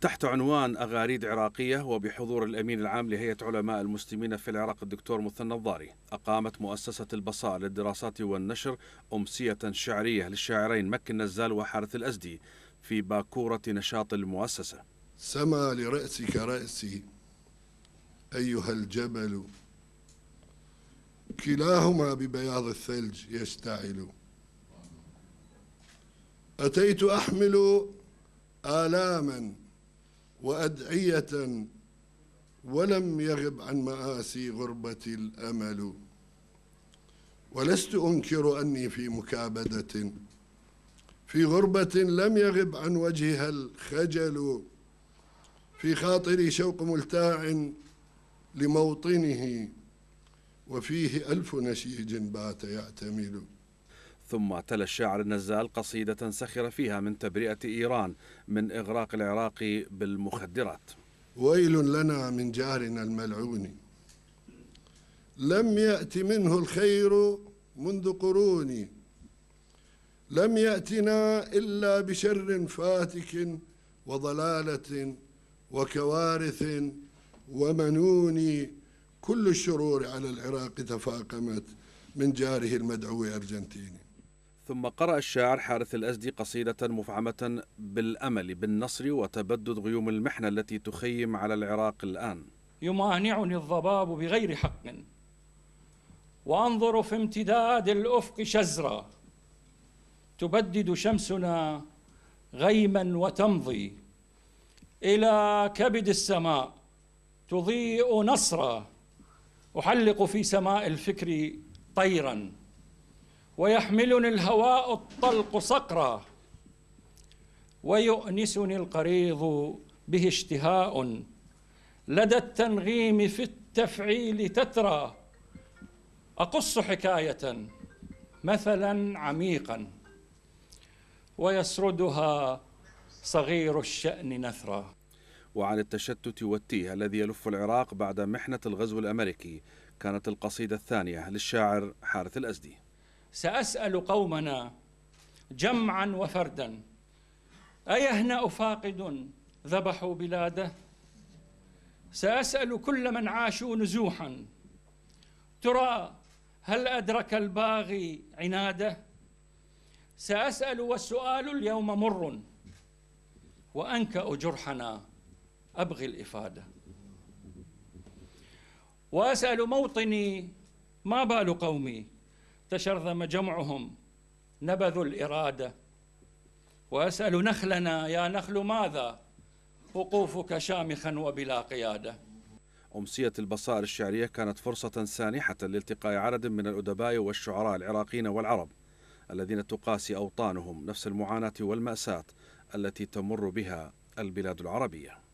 تحت عنوان أغاريد عراقية وبحضور الأمين العام لهيئة علماء المسلمين في العراق الدكتور مثنى الضاري أقامت مؤسسة البصائر للدراسات والنشر أمسية شعرية للشاعرين مكي النزال وحارث الأزدي في باكورة نشاط المؤسسة. سما لرأسك رأسي أيها الجبل. كلاهما ببياض الثلج يشتعل. أتيت أحمل آلاما وأدعية ولم يغب عن مآسي غربتي الأمل. ولست أنكر أني في مكابدة. في غربة لم يغب عن وجهها الخجل. في خاطري شوق ملتاع لموطنه وفيه ألف نشيج بات يعتمل. ثم تلا الشاعر النزال قصيدة سخر فيها من تبرئة إيران من إغراق العراق بالمخدرات. ويل لنا من جارنا الملعون. لم يأت منه الخير منذ قرون. لم يأتنا إلا بشر فاتك وضلالة وكوارث ومنون. كل الشرور على العراق تفاقمت من جاره المدعو أرجنتيني ثم قرأ الشاعر حارث الأزدي قصيدة مفعمة بالأمل بالنصر وتبدد غيوم المحنة التي تخيم على العراق الآن. يمانعني الضباب بغير حق وأنظر في امتداد الأفق شزرا. تبدد شمسنا غيما وتمضي إلى كبد السماء تضيء نصرا. أحلق في سماء الفكر طيرا. ويحملني الهواء الطلق صقرا ويؤنسني القريض به اشتهاء. لدى التنغيم في التفعيل تترى أقص حكاية مثلا عميقا ويسردها صغير الشأن نثرا. وعن التشتت والتيه الذي يلف العراق بعد محنة الغزو الأمريكي كانت القصيدة الثانية للشاعر حارث الأزدي. سأسأل قومنا جمعا وفردا أيهنأ فاقد ذبحوا بلاده؟ سأسأل كل من عاشوا نزوحا ترى هل أدرك الباغي عناده؟ سأسأل والسؤال اليوم مر وأنكأ جرحنا أبغي الإفادة. وأسأل موطني ما بال قومي؟ تشرذم جمعهم نبذوا الإرادة. وأسأل نخلنا يا نخل ماذا؟ وقوفك شامخا وبلا قيادة. أمسية البصائر الشعرية كانت فرصة سانحة لالتقاء عدد من الأدباء والشعراء العراقيين والعرب الذين تقاسي أوطانهم نفس المعاناة والمأساة التي تمر بها البلاد العربية.